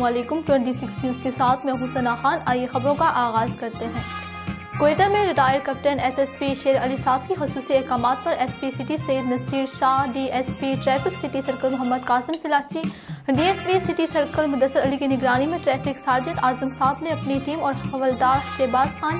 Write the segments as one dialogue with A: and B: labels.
A: वालेकुम 26 न्यूज़ के साथ मैं हुसना खान। खबरों का आगाज़ करते हैं। कोयटा में रिटायर्ड कैप्टन एसएसपी शेर अली साहब की अहकाम पर city Syed Naseer Shah, DSP traffic city circle Mohammad Qasim सिलाची city circle Mudassar Ali की निगरानी में ट्रैफ़िक सार्जेंट आज़म साहब ने अपनी टीम और हवलदार शहबाज खान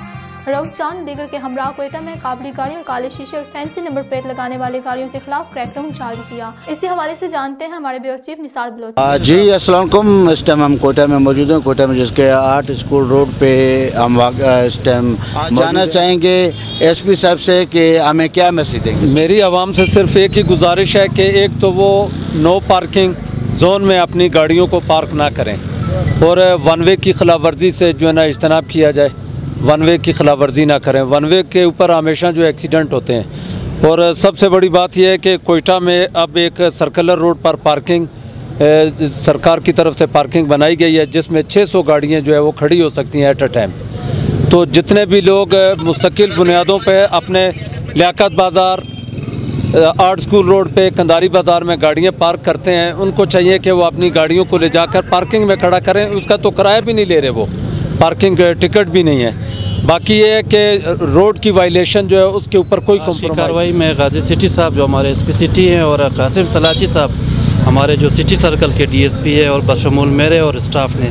A: रऊफ चाँद दीगर के हमरा कोयटा में काबली गाड़ियों और काले शीशे और फैंसी नंबर प्लेट लगाने वाली गाड़ियों के खिलाफ क्रैकडाउन जारी किया। इसी हवाले से जानते हैं हमारे ब्यूरो चीफ निसार बलोच।
B: जी असलकुम इस टाइम हम कोयटा में मौजूद हैं कोयटा में जिसके आर्ट स्कूल रोड पे हम इस टाइम जानना चाहेंगे एसपी साहब से कि हमें क्या मैसेज देंगे?
C: मेरी आवाम से सिर्फ़ एक ही गुजारिश है कि एक तो वो नो पार्किंग जोन में अपनी गाड़ियों को पार्क ना करें और वन वे की खिलाफ वर्जी से जो है ना इजतनाब किया जाए। वन वे की खिलाफ वर्जी ना करें। वन वे के ऊपर हमेशा जो एक्सीडेंट होते हैं। और सबसे बड़ी बात यह है कि कोयटा में अब एक सर्कुलर रोड पर पार्किंग सरकार की तरफ़ से पार्किंग बनाई गई है, जिसमें 600 गाड़ियाँ जो है वो खड़ी हो सकती हैं एट अ टाइम तो जितने भी लोग मुस्तकिल बुनियादों पर अपने लियाकत बाज़ार आर्ट स्कूल रोड पे कंदारी बाज़ार में गाड़ियाँ पार्क करते हैं, उनको चाहिए कि वो अपनी गाड़ियों को ले जाकर पार्किंग में खड़ा करें। उसका तो किराया भी नहीं ले रहे वो। पार्किंग टिकट भी नहीं है। बाकी ये है कि रोड की वायलेशन जो है उसके ऊपर कोई
D: कार्रवाई में गाजी सिटी साहब जो हमारे एसपी सिटी हैं और कासिम सलाची साहब हमारे जो सिटी सर्कल के डीएसपी है और बशमूल मेरे और स्टाफ ने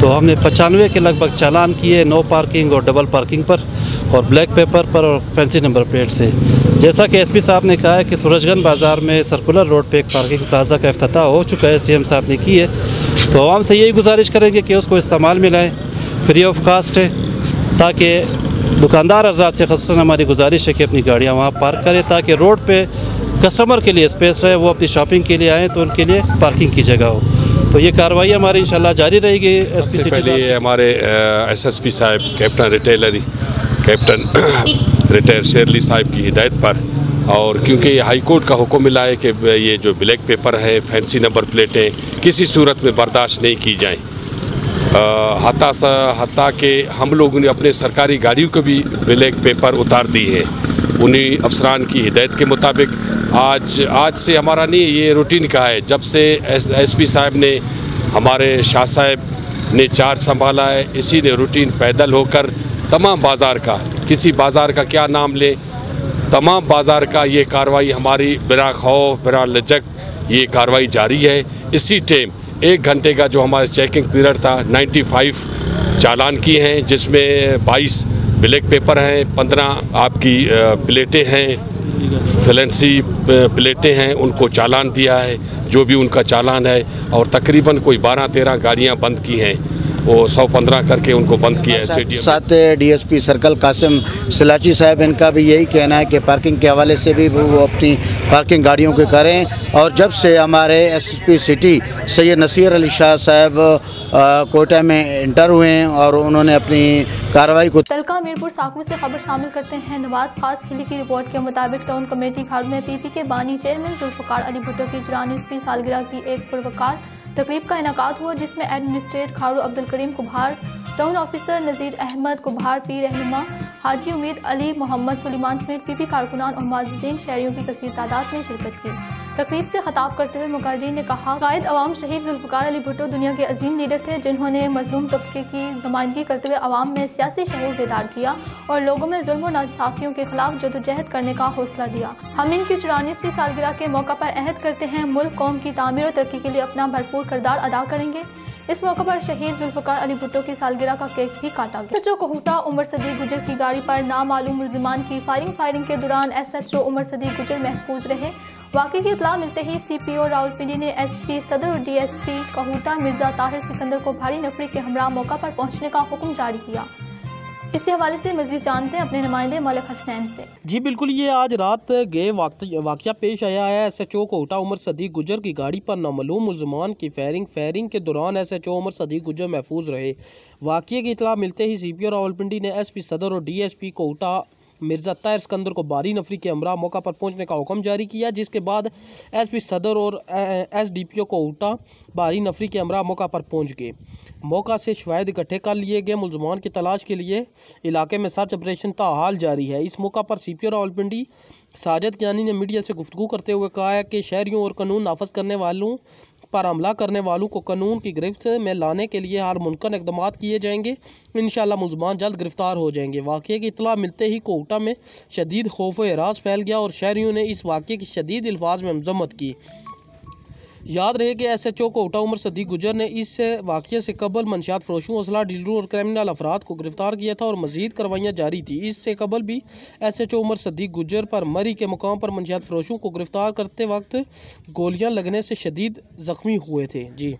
D: तो हमने पचानवे के लगभग चालान किए नो पार्किंग और डबल पार्किंग पर और ब्लैक पेपर पर और फैंसी नंबर प्लेट से। जैसा कि एसपी साहब ने कहा है कि सूरजगंज बाज़ार में सर्कुलर रोड पे एक पार्किंग प्लाजा का अफ्ताह हो चुका है सीएम साहब ने की है। तो आवाम से यही गुजारिश करेंगे कि उसको इस्तेमाल में लाएँ फ्री ऑफ़ कास्ट है। ताकि दुकानदार आज़ाद से खसूस हमारी गुजारिश है कि अपनी गाड़ियाँ वहाँ पार्क करें ताकि रोड पर कस्टमर के लिए स्पेस रहे वो अपनी शॉपिंग के लिए आएँ तो उनके लिए पार्किंग की जगह हो। तो ये कार्रवाई हमारी इंशाल्लाह जारी रहेगी एस पी
E: पहले एस हमारे एसएसपी साहब कैप्टन रिटेलरी कैप्टन रिटायर शेरली साहब की हिदायत पर और क्योंकि हाई कोर्ट का हुक्म मिला है कि ये जो ब्लैक पेपर है फैंसी नंबर प्लेटें किसी सूरत में बर्दाश्त नहीं की जाएँ। हता सा हता के हम लोगों ने अपने सरकारी गाड़ियों को भी ब्लैक पेपर उतार दी है। उन्हीं अफसरान की हिदायत के मुताबिक आज आज से हमारा नहीं, ये रूटीन का है। जब से एस पी साहब ने हमारे शाह साहब ने चार संभाला है, इसी ने रूटीन पैदल होकर तमाम बाज़ार का, किसी बाज़ार का क्या नाम ले, तमाम बाज़ार का ये कार्रवाई हमारी बिरा खौफ बिरा लजक ये कार्रवाई जारी है। इसी टाइम एक घंटे का जो हमारा चेकिंग पीरियड था 95 चालान की हैं, जिसमें 22 ब्लैक पेपर हैं 15 आपकी प्लेटें हैं फिलेंसी प्लेटें हैं, उनको चालान दिया है, जो भी उनका चालान है, और तकरीबन कोई 12-13 गाड़ियाँ बंद की हैं। वो 115 करके उनको बंद किया है स्टेडियम।
B: साथ डीएसपी सर्कल कासिम सिलाची साहब इनका भी यही कहना है कि पार्किंग के हवाले से भी वो अपनी पार्किंग गाड़ियों के करें और जब से हमारे एसएसपी सिटी सैयद नसीर अली शाह साहब कोयटा में इंटर हुए हैं और उन्होंने अपनी कार्रवाई को
A: तलका मीरपुर साकरू से खबर शामिल करते हैं नवाज़ खास किली की रिपोर्ट के मुताबिक टाउन कमेटी घर में पीपी के बानी चेयरमैन जुल्फ़कार अली भुट्टो की चौरानवीं सालगिरह की एक पुरवकार तकरीब का इनका हुआ, जिसमें एडमिनिस्ट्रेट खारू Abdul Karim Kumbhar town officer Nazir Ahmed Kumbhar P रहनुमा, हाजी उमीद अली, मोहम्मद सुलेमान समेत पीपी कारकुनान और माजुद्दीन शहरियों की कसीर तादाद ने शिरकत की। तकरीब से खताब करते हुए मुकर्रीन ने कहा कायद अवाम शहीद जुल्फ़कार अली भुट्टो दुनिया के अजीम लीडर थे, जिन्होंने मजलूम तबके की नुमाइंदगी करते हुए अवाम में सियासी शहूर बेदार किया और लोगों में जुल्म नासाफियों के खिलाफ जदोजहद करने का हौसला दिया। हम इनकी चौरानवीं सालगिरह के मौका पर अहद करते हैं, मुल्क, कौम की तमीर और तरक्की के लिए अपना भरपूर किरदार अदा करेंगे। इस मौके पर शहीद जुल्फ़कार अली भुट्टो की सालगिरह का केक भी काटा गया। एस कोहूटा उमर सदी गुजर की गाड़ी पर नामालूम मुलजिमान की फायरिंग फायरिंग के दौरान एस एच ओ उमर सदी गुजर महफूज रहे। वाकई की इतला मिलते ही सी पी ओ रावलपिंडी ने एस पी सदर और D S P Kahuta, Mirza Tahir Sikandar को भारी नफरी के हमरा मौका पर पहुँचने का हुक्म जारी किया। इसी हवाले से मजीद जानते हैं अपने नुमाइंदे मलिक हसनैन से।
F: जी, बिल्कुल, ये आज रात गए वाक़ पेश आया है। S H O Kota Umar सदी गुजर की गाड़ी पर नामलूम मुलजमान की फायरिंग फायरिंग के दौरान एस एच ओ उमर सदी गुजर महफूज रहे। वाक़े की इतला मिलते ही सी पी ओ रावलपिंडी ने एस पी सदर और D S P Kota Mirza Tahir Sikandar को बारी नफरी के हमरा मौका पर पहुँचने का हुक्म जारी किया, जिसके बाद एस पी सदर और एस डी पी ओ को उल्टा बारी नफरी के हमरा मौका पर पहुँच गए। मौका से शवायद इकट्ठे कर लिए गए। मुलजमान की तलाश के लिए इलाके में सर्च ऑपरेशन ताहाल जारी है। इस मौका पर C P O Rawalpindi Sajid Kiani ने मीडिया से गुफ्तु करते हुए कहा है कि शहरियों और कानून नाफज करने वालों पर हमला करने वालों को कानून की गिरफ्त में लाने के लिए हर मुमकिन इकदाम किए जाएँगे। इन मुलजमान जल्द गिरफ़्तार हो जाएँगे। वाक़े की इतला मिलते ही कोटा में शदीद खौफ एराज फैल गया और शहरीों ने इस वाक़े की शदीद अल्फाज में मजम्मत की। याद रहे कि S H O Kota Umar Siddique Gujjar ने इस वाक़े से कबल मनशियात फरोशों असला डीलरों और क्रिमिनल अफराद को गिरफ़्तार किया था और मजीद कार्रवाइयाँ जारी थी। इससे कबल भी S H O Umar Siddique Gujjar पर मरी के मुकाम पर मनशियात फरोशों को गिरफ़्तार करते वक्त गोलियाँ लगने से शदीद ज़ख्मी हुए थे। जी।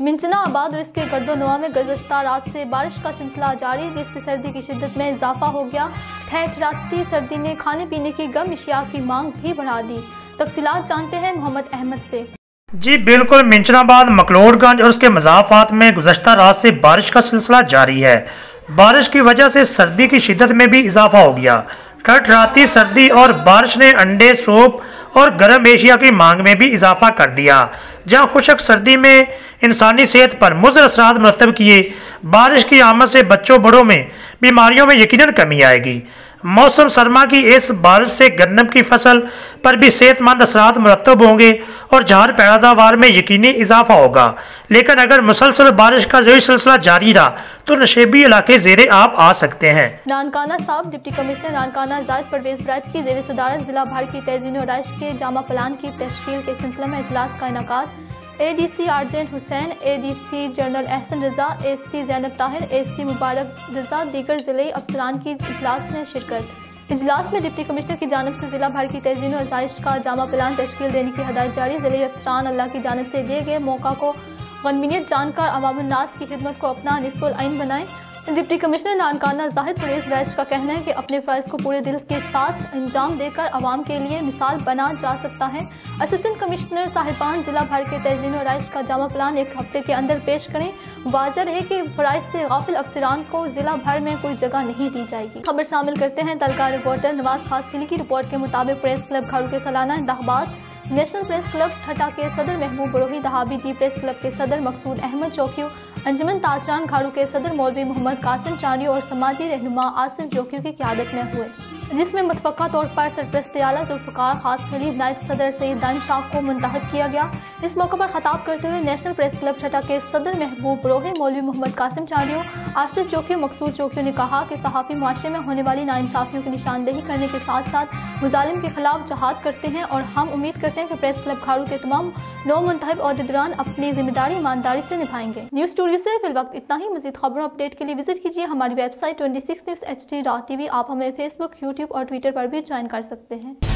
A: मिंचना आबाद और इसके गर्दोनवा में गुजशत रात से बारिश का सिलसिला जारी, जिससे सर्दी की शिद्दत में इजाफा हो गया। ठहराती सर्दी ने खाने पीने की गम अशिया की मांग भी बढ़ा दी। तफसीत जानते हैं मोहम्मद अहमद से।
G: जी, बिल्कुल मिंचनाबाद मकलोडगंज और उसके मजाफात में गुजशत रात से बारिश का सिलसिला जारी है। बारिश की वजह से सर्दी की शिदत में भी इजाफा हो गया। राती सर्दी और बारिश ने अंडे, सूप और गर्म एशिया की मांग में भी इजाफा कर दिया। जहाँ खुशक सर्दी में इंसानी सेहत पर मुजर असरात मरतब किए, बारिश की आमद से बच्चों बड़ों में बीमारियों में यकीन कमी आएगी। मौसम सरमा की इस बारिश से गन्नम की फ़सल पर भी सेहतमंद असरात मरतब होंगे और जहार पैदावार में यकीनी इजाफा होगा। लेकिन अगर मुसलसल बारिश का जो सिलसिला जारी रहा तो नशेबी इलाके जेर आप आ सकते हैं।
A: नानकाना साहब, डिप्टी कमिश्नर नानकाना जायद परवेज ब्राज की जेर सदारत जिला भर की तेजीन के जामा प्लान की तश्कील के सिलसिले में अजलास का इनका A D C urgent Hussain A D C general Ehsan Raza A C Zainab Tahir A C Mubarak Raza दीगर ज़िले अफसरान की इजलास में शिरकत। इजलास में डिप्टी कमिश्नर की जानब से ज़िला भर की तजीन आजाइश का जामा प्लान तश्कील देने की हदायत जारी। ज़िले अफसरान अल्लाह की जानब से दिए गए मौका को गनमीत जानकर अवामनास की खिदमत को अपना नस्फुल आइन बनाएँ। डिप्टी कमिश्नर नानकाना जाहिद परेज रैच का कहना है कि अपने फ़र्ज़ को पूरे दिल के साथ अंजाम देकर आवाम के लिए मिसाल बना जा सकता है। असिस्टेंट कमिश्नर साहिबान जिला भर के तजीन राइश का जामा प्लान एक हफ़्ते के अंदर पेश करें। वाजह है कि फ़राइज से गाफिल अफसरान को जिला भर में कोई जगह नहीं दी जाएगी। खबर शामिल करते हैं, तलका रिपोर्टर नवाज़ खास की रिपोर्ट के मुताबिक प्रेस क्लब घरों के सालाना इंतबात नेशनल प्रेस क्लब ठटा के सदर महबूब बरोही, दहाबी जी प्रेस क्लब के सदर मकसूद अहमद चौकियों, अंजमन ताजरान घाड़ू के सदर मौलवी मोहम्मद कासिम चांडी और समाजी रहनुमा आसिफ जोकियों की क्यादत में हुए। जिसमें मतफ़ा तौर पर सरप्रस्त आला जुल्फ़ार खास खलीद नायब सदर सईद दान शाह को मुंतहद किया गया। इस मौके पर खताब करते हुए नेशनल प्रेस क्लब छठा के सदर महबूब रोहे मौलवी मोहम्मद कासिम चांडियों, आसिफ चौकी मकसूद चौकियों ने कहा कि सहाफ़ी माशरे में होने वाली नाइंसाफ़ियों की निशानदेही करने के साथ साथ मुजालिम के खिलाफ जहाद करते हैं और हम उम्मीद करते हैं कि प्रेस क्लब खाड़ू के तमाम नौ मुंतब अहदेदारान अपनी ज़िम्मेदारी, ईमानदारी से निभाएँगे। न्यूज़ स्टूडियो से फिल वक्त इतना ही। मजीद खबरों अपडेट के लिए विज़िट कीजिए हमारी website twenty six news H dot T V आप हमें फेसबुक यूट्यूब और ट्विटर पर भी ज्वाइन कर सकते हैं।